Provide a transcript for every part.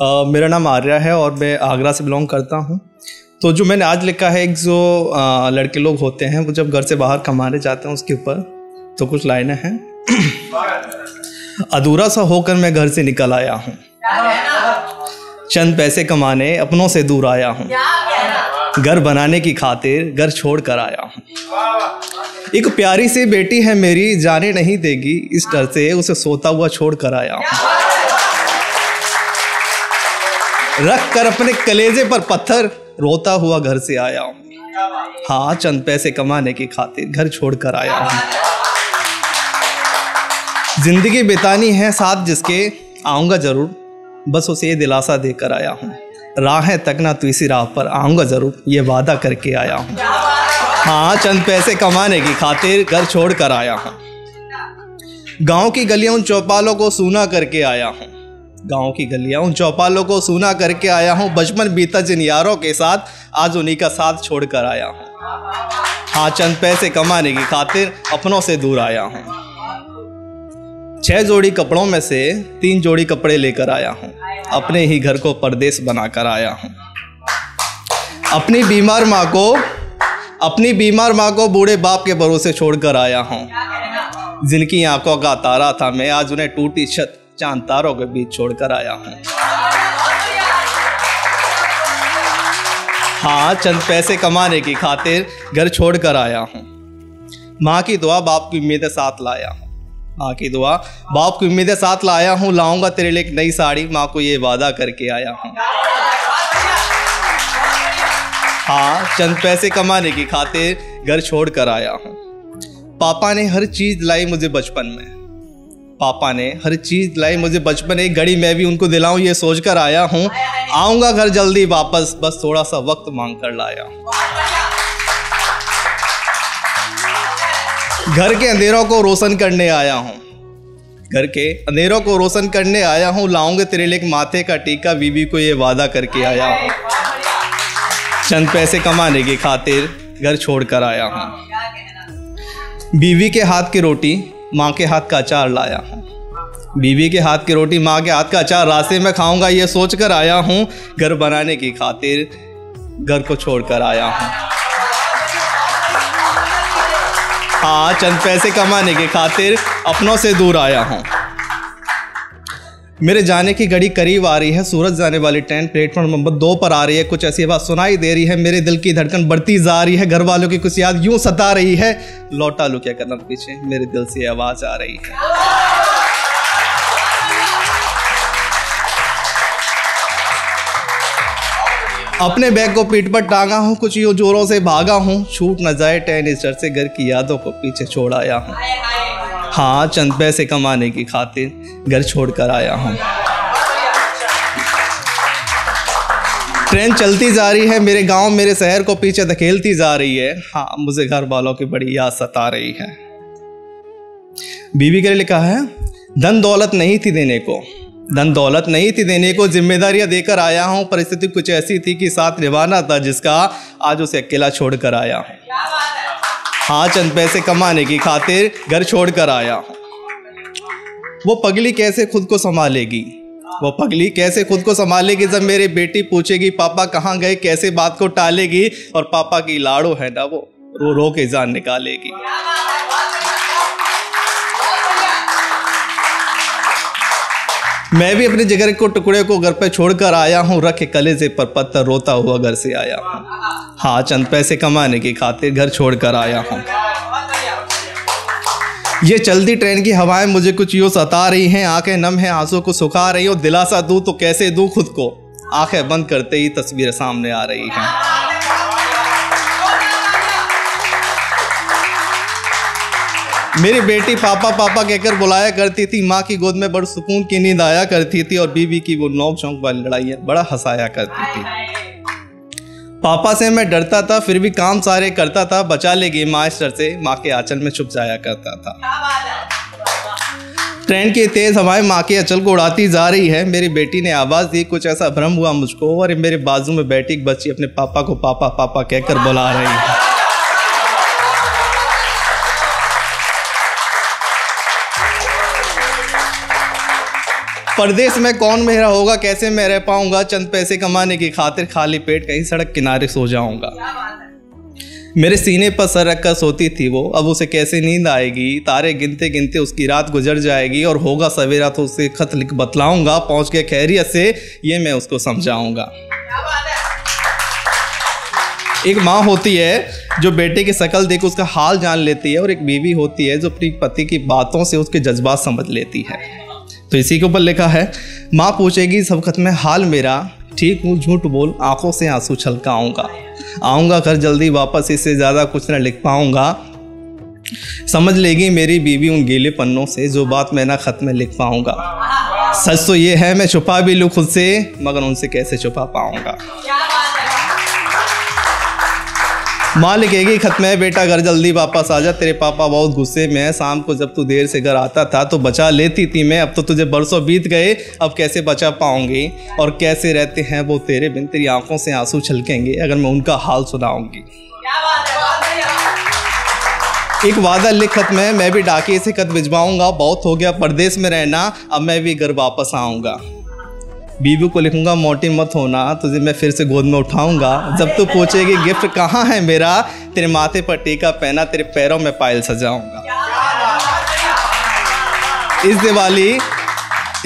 Uh, मेरा नाम आर्या है और मैं आगरा से बिलोंग करता हूँ। तो जो मैंने आज लिखा है एक जो आ, लड़के लोग होते हैं वो जब घर से बाहर कमाने जाते हैं उसके ऊपर तो कुछ लाइनें हैं। अधूरा सा होकर मैं घर से निकल आया हूँ। चंद पैसे कमाने अपनों से दूर आया हूँ। घर बनाने की खातिर घर छोड़ कर आया हूँ। एक प्यारी सी बेटी है मेरी जाने नहीं देगी इस डर से उसे सोता हुआ छोड़ कर आया हूँ। रख कर अपने कलेजे पर पत्थर रोता हुआ घर से आया हूँ। हाँ चंद पैसे कमाने की खातिर घर छोड़ कर आया हूँ। ज़िंदगी बितानी है साथ जिसके, आऊँगा ज़रूर। बस उसे ये दिलासा देकर आया हूँ। राहें तक ना तो इसी राह पर आऊँगा ज़रूर। ये वादा करके आया हूँ। हाँ चंद पैसे कमाने की खातिर घर छोड़ कर आया हूँ। गाँव की गलियों चौपालों को सूना करके आया हूँ। गाँव की गलियाँ। उन चौपालों को सूना करके आया हूँ। बचपन बीता जिन यारों के साथ, आज उन्हीं का साथ छोड़ कर आया हूँ। हाँ चंद पैसे कमाने की खातिर अपनों से दूर आया हूँ। छह जोड़ी कपड़ों में से तीन जोड़ी कपड़े लेकर आया हूँ। अपने ही घर को परदेश बनाकर आया हूँ। अपनी बीमार माँ को, अपनी बीमार माँ को बूढ़े बाप के भरोसे छोड़कर आया हूँ। जिनकी आँखों का तारा था, मैं आज उन्हें टूटी छत चाँद तारों के बीच छोड़कर आया हूँ। हाँ चंद पैसे कमाने की खातिर घर छोड़कर आया हूँ। माँ की दुआ बाप की उम्मीदें साथ लाया हूँ। माँ की दुआ बाप की उम्मीदें साथ लाया हूँ, लाऊँगा तेरे लिए एक नई साड़ी। माँ को ये वादा करके आया हूँ। हाँ चंद पैसे कमाने की खातिर घर छोड़ कर आया हूँ। पापा ने हर चीज़ लाई मुझे बचपन में। पापा ने, हर चीज़ लाई मुझे बचपन एक घड़ी मैं भी उनको दिलाऊं, ये सोच कर आया हूँ। आऊँगा घर जल्दी वापस। बस थोड़ा सा वक्त मांग कर लाया। घर के अंधेरों को रोशन करने आया हूँ। घर के अंधेरों को रोशन करने आया हूँ। लाऊँगे तेरे लिए माथे का टीका बीबी को ये वादा करके आया हूँ। चंद पैसे कमाने की खातिर घर छोड़ कर आया हूँ। बीवी के हाथ की रोटी माँ के हाथ का अचार लाया हूँ। बीवी के हाथ की रोटी माँ के हाथ का अचार रास्ते में खाऊँगा, ये सोच कर आया हूँ, घर बनाने की खातिर घर को छोड़ कर आया हूँ। हाँ चंद पैसे कमाने की खातिर अपनों से दूर आया हूँ। मेरे जाने की घड़ी करीब आ रही है, सूरज जाने वाली ट्रेन प्लेटफॉर्म नंबर दो पर आ रही है, कुछ ऐसी बात सुनाई दे रही है, मेरे दिल की धड़कन बढ़ती जा रही है घर वालों की कुछ याद यूँ सता रही है। लौटा लो क्या कदम पीछे, मेरे दिल से आवाज़ आ रही है। अपने बैग को पीठ पर टांगा हूँ, कुछ यूँ जोरों से भागा हूँ, छूट न जाए डर से घर की यादों को पीछे छोड़ आया हूँ। हाँ चंद पैसे कमाने की खातिर घर छोड़कर आया हूँ। ट्रेन चलती जा रही है, मेरे गाँव, मेरे शहर को पीछे धकेलती जा रही है। हाँ मुझे घर वालों की बड़ी याद सता रही है। बीवी के लिए लिखा है, धन दौलत नहीं थी देने को। धन दौलत नहीं थी देने को, जिम्मेदारियाँ देकर आया हूँ, परिस्थिति कुछ ऐसी थी कि साथ निभाना था, जिसका आज उसे अकेला छोड़कर आया हूँ। हाँ चंद पैसे कमाने की खातिर घर छोड़ कर आया। हूँ वो पगली कैसे खुद को संभालेगी? वो पगली कैसे खुद को संभालेगी जब मेरी बेटी पूछेगी, पापा कहाँ गए? कैसे बात को टालेगी? और पापा की लाड़ो है ना वो रो रो के जान निकालेगी। मैं भी अपने जिगर को टुकड़े को घर पे छोड़कर आया हूँ, रखे कलेजे पर पत्थर रोता हुआ घर से आया हूँ। हाँ चंद पैसे कमाने की खातिर घर छोड़कर आया हूँ। ये चलती ट्रेन की हवाएँ मुझे कुछ यूँ सता रही हैं, आँखें नम हैं आँसू को सुखा रही हो दिलासा दूँ तो कैसे दूँ खुद को? आँखें बंद करते ही तस्वीर सामने आ रही हैं। मेरी बेटी पापा पापा कहकर बुलाया करती थी, माँ की गोद में बड़ सुकून की नींद आया करती थी और बीवी की वो नौक चौंक वाली लड़ाई बड़ा हंसाया करती थी। पापा से मैं डरता था, फिर भी काम सारे करता था, बचा लेगी माँ इस डर से, माँ के आंचल में छुप जाया करता था। ट्रेन की तेज हवाएँ माँ के अचल को उड़ाती जा रही है। मेरी बेटी ने आवाज़ दी, कुछ ऐसा भ्रम हुआ मुझको और मेरे बाजू में बैठी एक बच्ची अपने पापा को पापा पापा कहकर बुला रही है। परदेश में कौन मेरा होगा? कैसे मैं रह पाऊँगा? चंद पैसे कमाने की खातिर खाली पेट कहीं सड़क किनारे सो जाऊँगा। मेरे सीने पर सर रखकर सोती थी वो। अब उसे कैसे नींद आएगी? तारे गिनते गिनते उसकी रात गुजर जाएगी और होगा सवेरा तो उसे खत लिख बतलाऊँगा। पहुँच के खैरियत से ये मैं उसको समझाऊँगा। एक माँ होती है जो बेटे की शकल देख उसका हाल जान लेती है और एक बीवी होती है जो अपनी पति की बातों से उसके जज्बात समझ लेती है। तो इसी के ऊपर लिखा है, माँ पूछेगी सब खत में, हाल मेरा, ठीक हूँ, झूठ बोल, आँखों से आँसू छलकाऊँगा। आऊँगा घर जल्दी वापस, इससे ज़्यादा कुछ ना लिख पाऊँगा। समझ लेगी मेरी बीवी उन गीले पन्नों से, जो बात मैं ना खत में लिख पाऊँगा। सच तो ये है, मैं छुपा भी लूँ खुद से, मगर उनसे कैसे छुपा पाऊँगा? माँ लिखेगी खत में बेटा घर जल्दी वापस आ जा तेरे पापा बहुत गुस्से में है। शाम को जब तू देर से घर आता था तो बचा लेती थी मैं। अब तो तुझे बरसों बीत गए अब कैसे बचा पाऊँगी? और कैसे रहते हैं वो तेरे बिन? तेरी आँखों से आँसू छलकेंगे अगर मैं उनका हाल सुनाऊँगी। एक वादा लिख खत में मैं भी डाके से खत भिजवाऊँगा बहुत हो गया परदेश में रहना अब मैं भी घर वापस आऊँगा। बीबी को लिखूँगा, मोटी मत होना, तुझे मैं फिर से गोद में उठाऊँगा। जब तू पूछेगी, गिफ्ट कहाँ है मेरा? तेरे माथे पर टीका पहना, तेरे पैरों में पायल सजाऊँगा। इस दिवाली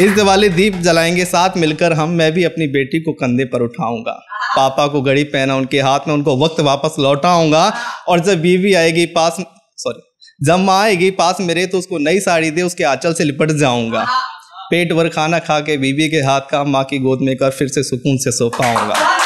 इस दिवाली दीप जलाएँगे साथ मिलकर हम, मैं भी अपनी बेटी को कंधे पर उठाऊँगा। पापा को घड़ी पहना, उनके हाथ में उनको वक्त वापस लौटाऊँगा। और जब बीवी आएगी पास सॉरी जब माँ आएगी पास मेरे तो उसको नई साड़ी दे, उसके आंचल से लिपट जाऊँगा। पेट भर खाना खा के बीबी के हाथ का माँ की गोद में कर फिर से सुकून से सो पाऊँगा।